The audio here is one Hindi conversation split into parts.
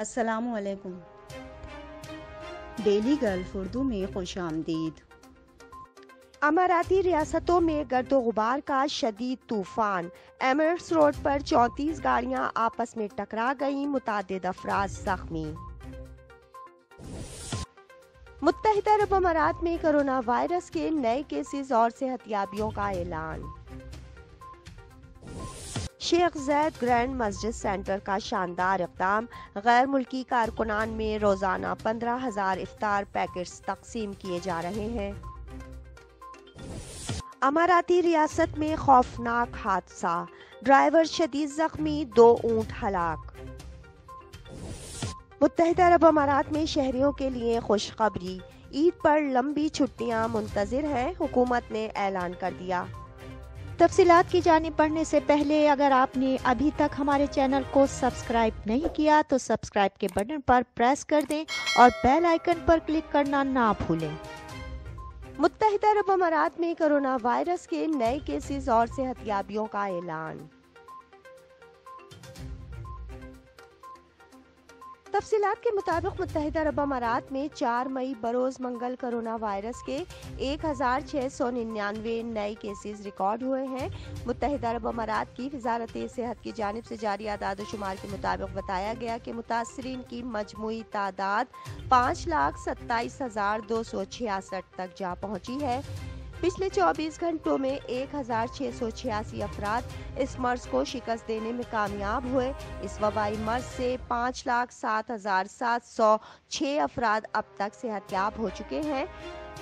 असलकुम डेली गल्फ उर्दू में खुश आमदीद अमाराती रियासतों में गर्द गुबार का शदीद तूफ़ान। एमरट्स रोड पर चौंतीस गाड़ियाँ आपस में टकरा गईं मुताद अफराज जख्मी। मुतहदा अरब अमारात में कोरोना वायरस के नए केसेस और सेहतियाबियों का ऐलान। शेख जैद ग्रैंड मस्जिद सेंटर का शानदार इकदाम गैर मुल्की कारकुनान में रोज़ाना पंद्रह हज़ार इफ्तार पैकेट्स तकसीम किए जा रहे हैं। अमाराती रियासत में खौफनाक हादसा, ड्राइवर शदीद जख्मी, दो ऊँट हलाक। मुतहदा अरब अमारात में शहरियों के लिए खुशखबरी, ईद पर लंबी छुट्टियाँ मुंतजर हैं, हुकूमत ने ऐलान कर दिया। तफसीलात की जानी पढ़ने से पहले अगर आपने अभी तक हमारे चैनल को सब्सक्राइब नहीं किया तो सब्सक्राइब के बटन पर प्रेस कर दें और बेल आइकन पर क्लिक करना ना भूलें। मुतहदा अरब अमारात में कोरोना वायरस के नए केसेस और सेहतियाबियों का ऐलान। तफसीत के मुताबिक मुतहदा अरब अमारात में चार मई बरोज़ मंगल कोरोना वायरस के एक हज़ार छः सौ निन्यानवे नए केसेस रिकॉर्ड हुए हैं। मुतहदा अरब अमारात की वजारत सेहत की जानब से जारी आदाद शुमार के मुताबिक बताया गया कि मुतासरीन की मजमू तादाद पाँच लाख सत्ताईस हज़ार दो सौ छियासठ तक जा पहुँची है। पिछले 24 घंटों में एक हज़ार छह सौ छियासी अफराद इस मर्ज को शिकस्त देने में कामयाब हुए। इस वबाई मर्ज से पाँच लाख सात हज़ार सात सौ छः अफराद अब तक सेहतियाब हो चुके हैं।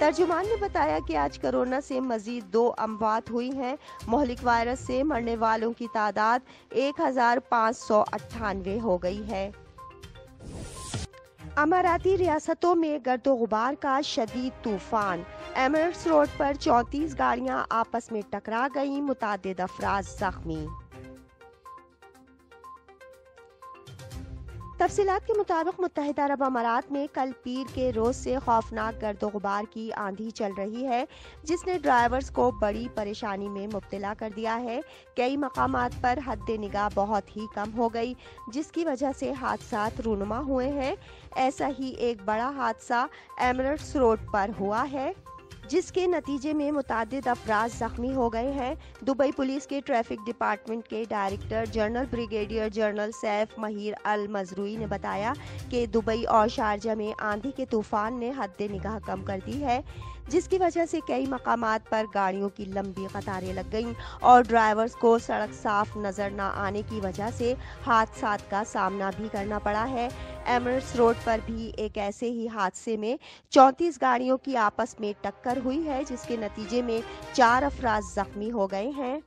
तर्जुमान ने बताया कि आज कोरोना से मजीद दो अमवात हुई हैं। मोहलिक वायरस से मरने वालों की तादाद एक हज़ार पाँच सौ अट्ठानवे हो गई है। अमाराती रियासतों में गर्द गुबार का शदीद तूफ़ान। एमरट्स रोड पर चौंतीस गाड़ियाँ आपस में टकरा गईं मुताद अफराज जख्मी। तफसीत के मुताबिक मुतहद अरब अमारात में कल पीर के रोज से खौफनाक गर्द गुबार की आंधी चल रही है, जिसने ड्राइवर्स को बड़ी परेशानी में मुब्तला कर दिया है। कई मकाम पर हद निगाह बहुत ही कम हो गई, जिसकी वजह से हादसा रूनुमा हुए हैं। ऐसा ही एक बड़ा हादसा एमरट्स रोड पर हुआ है। जिसके नतीजे में मुतद अफराज जख्मी हो गए हैं। दुबई पुलिस के ट्रैफ़िक डिपार्टमेंट के director general brigadier general Saif Mahir Al Mazrouei ने बताया कि दुबई और शारजा में आंधी के तूफ़ान ने हद निगाह कम कर दी है। जिसकी वजह से कई मकाम पर गाड़ियों की लंबी कतारें लग गईं और ड्राइवर्स को सड़क साफ़ नज़र न आने की वजह से हादसा का सामना भी करना पड़ा है। एमरस रोड पर भी एक ऐसे ही हादसे में चौंतीस गाड़ियों की आपस में टक्कर हुई है, जिसके नतीजे में चार अफराज जख्मी हो गए हैं।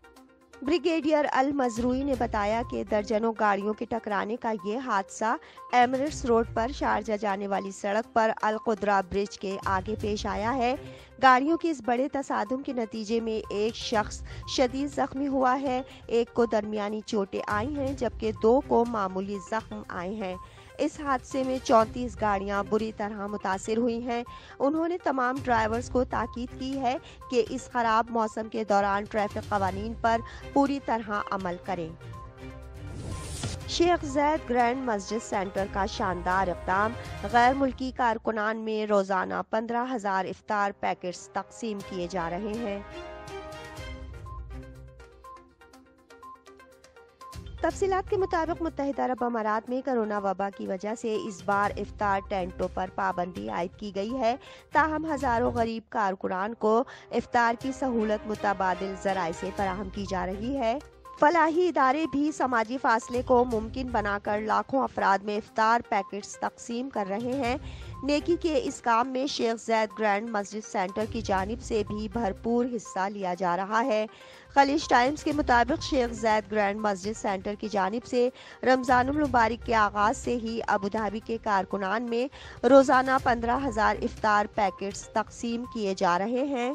ब्रिगेडियर अल मजरूई ने बताया कि दर्जनों गाड़ियों के टकराने का ये हादसा एमरेट्स रोड पर शारजा जाने वाली सड़क पर अल कुदरा ब्रिज के आगे पेश आया है। गाड़ियों के इस बड़े तसादम के नतीजे में एक शख्स शदीद जख्मी हुआ है। एक को दरमियानी चोटें आई हैं, जबकि दो को मामूली जख्म आए हैं। इस हादसे में चौंतीस गाड़ियाँ बुरी तरह मुतासर हुई हैं। उन्होंने तमाम ड्राइवर्स को ताकीद की है कि इस खराब मौसम के दौरान ट्रैफ़िक कवानीन पर पूरी तरह अमल करें। शेख जैद ग्रैंड मस्जिद सेंटर का शानदार इकदाम गैर मुल्की कारकुनान में रोज़ाना पंद्रह हज़ार इफ्तार पैकेट्स तकसीम किए जा रहे हैं। तफसीत के मुताबिक मुतहदा अरब अमारात में कोरोना वबा की वजह से इस बार इफ्तार टेंटों पर पाबंदी आयद की गई है। ताहम हज़ारों गरीब कारकुनान को इफ्तार की सहूलत मुतबाद जराए से फराहम की जा रही है। फलाही इदारे भी समाजी फासले को मुमकिन बनाकर लाखों अफराद में इफ्तार पैकेट्स तकसीम कर रहे हैं। नेकी के इस काम में शेख जैद ग्रैंड मस्जिद सेंटर की जानब से भी भरपूर हिस्सा लिया जा रहा है। खलीज टाइम्स के मुताबिक शेख जैद ग्रैंड मस्जिद सेंटर की जानब से रमज़ान मुबारक के आगाज़ से ही अबूधाबी के कारकुनान में रोज़ाना पंद्रह हज़ार इफ्तार पैकेट्स तकसीम किए जा रहे हैं।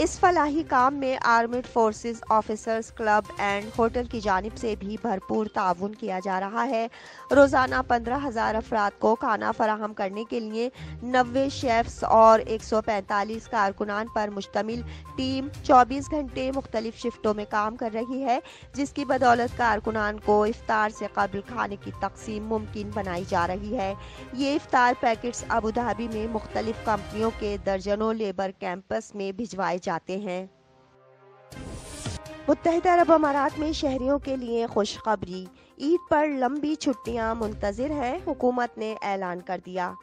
इस फलाही काम में armed forces, officers, club and hotel की जानब से भी भरपूर ताउन किया जा रहा है। रोज़ाना पंद्रह हज़ार अफराद को खाना फराहम करने के लिए नबे शेफ्स और एक सौ पैंतालीस कारकुनान पर मुश्तमिल टीम 24 घंटे मुख्तलिफ़ शिफ्टों में काम कर रही है, जिसकी बदौलत कारकुनान को इफ्तार से कबल खाने की तकसीम मुमकिन बनाई जा रही है। ये इफ्तार पैकेट्स अबू धाबी में मुख्तलिफ़ कंपनियों के दर्जनों लेबर कैंपस में भिजवाए जाते हैं। मुतहदा अरब अमारात में शहरियों के लिए खुशखबरी। ईद पर लंबी छुट्टियाँ मुंतजर हैं, हुकूमत ने ऐलान कर दिया।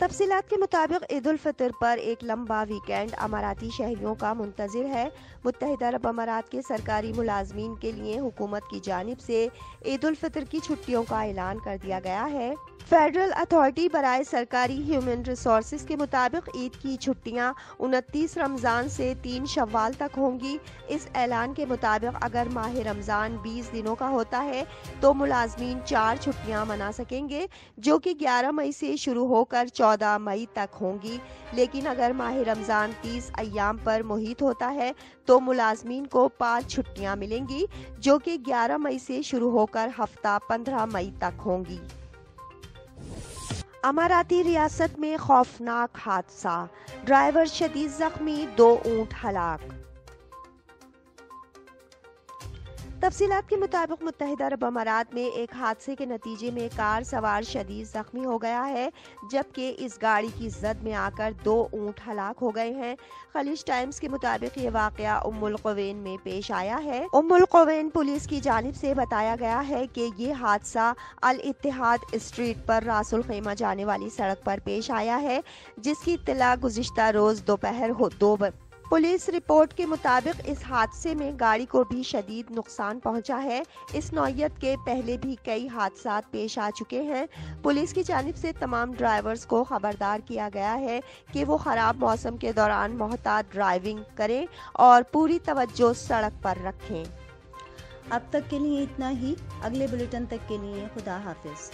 तफसीत के मुताबिक ईद उल फितर पर एक लंबा वीकेंड अमाराती शहरियों का मुंतजर है। मुतहद अरब अमारात के सरकारी मुलाजमीन के लिए हुकूमत की जानब से ईद उल फितर की छुट्टियों का ऐलान कर दिया गया है। फेडरल अथॉरिटी बरए सरकारी ह्यूमन रिसोर्स के मुताबिक ईद की छुट्टियाँ उनतीस रमज़ान से तीन शवाल तक होंगी। इस ऐलान के मुताबिक अगर माह रमज़ान 20 दिनों का होता है तो मुलाजमीन चार छुट्टियाँ मना सकेंगे, जो कि 11 मई से शुरू होकर 14 मई तक होंगी। लेकिन अगर माह रमज़ान 30 अयाम पर मुहित होता है तो मुलाजमीन को पाँच छुट्टियाँ मिलेंगी, जो कि 11 मई से शुरू होकर हफ़्ता 15 मई तक होंगी। अमाराती रियासत में खौफनाक हादसा। ड्राइवर शदीद जख्मी, दो ऊँट हलाक। तफसीत के मुताबिक मुतहद अरब अमारात में एक हादसे के नतीजे में कार सवार शदीद जख्मी हो गया है, जबकि इस गाड़ी की जद में आकर दो ऊँट हलाक हो गए हैं। खलीज टाइम्स के मुताबिक ये वाक़ उमुलकवैन में पेश आया है। उमुलकवैन पुलिस की जानब से बताया गया है कि ये हादसा अल इतिहाद स्ट्रीट पर रासुल खेमा जाने वाली सड़क पर पेश आया है, जिसकी इतला गुजशत रोज़ दोपहर दो पुलिस रिपोर्ट के मुताबिक इस हादसे में गाड़ी को भी शदीद नुकसान पहुँचा है। इस नौयत के पहले भी कई हादसा पेश आ चुके हैं। पुलिस की जानब से तमाम ड्राइवर्स को खबरदार किया गया है कि वो ख़राब मौसम के दौरान मोहतात ड्राइविंग करें और पूरी तवज्जो सड़क पर रखें। अब तक के लिए इतना ही। अगले बुलेटिन तक के लिए खुदा हाफिज़।